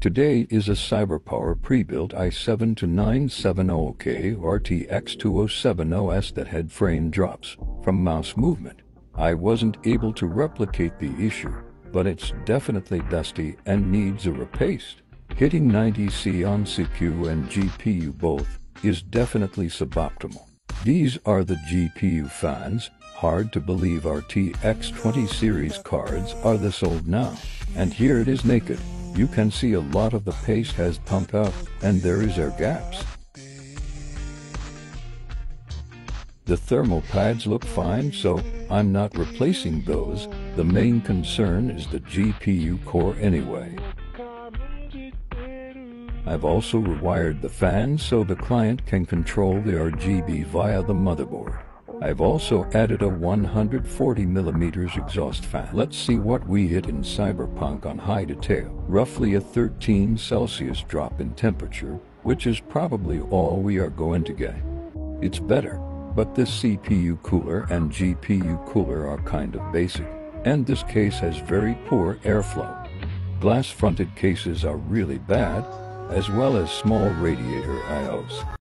Today is a CyberPower pre-built i7-2970K or RTX 2070S that had frame drops from mouse movement. I wasn't able to replicate the issue, but it's definitely dusty and needs a repaste. Hitting 90C on CPU and GPU both is definitely suboptimal. These are the GPU fans. Hard to believe RTX 20 series cards are this old now. And here it is naked. You can see a lot of the paste has pumped up and there is air gaps. The thermal pads look fine so I'm not replacing those. The main concern is the GPU core anyway. I've also rewired the fans so the client can control the RGB via the motherboard. I've also added a 140mm exhaust fan. Let's see what we hit in Cyberpunk on high detail. Roughly a 13 Celsius drop in temperature, which is probably all we are going to get. It's better, but this CPU cooler and GPU cooler are kind of basic, and this case has very poor airflow. Glass-fronted cases are really bad, as well as small radiator IOs.